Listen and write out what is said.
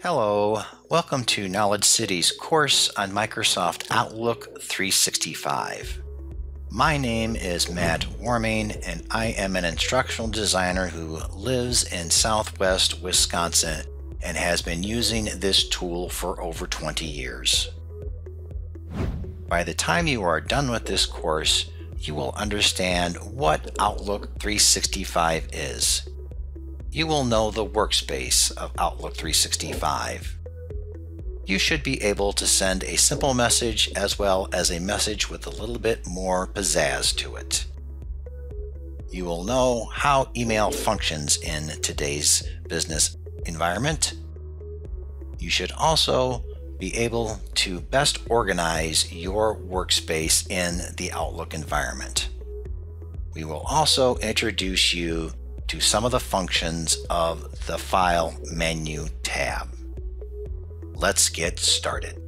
Hello, welcome to KnowledgeCity's course on Microsoft Outlook 365. My name is Matt Warming, and I am an instructional designer who lives in southwest Wisconsin and has been using this tool for over 20 years. By the time you are done with this course, you will understand what Outlook 365 is you will know the workspace of Outlook 365. You should be able to send a simple message as well as a message with a little bit more pizzazz to it. You will know how email functions in today's business environment. You should also be able to best organize your workspace in the Outlook environment. We will also introduce you to some of the functions of the File menu tab. Let's get started.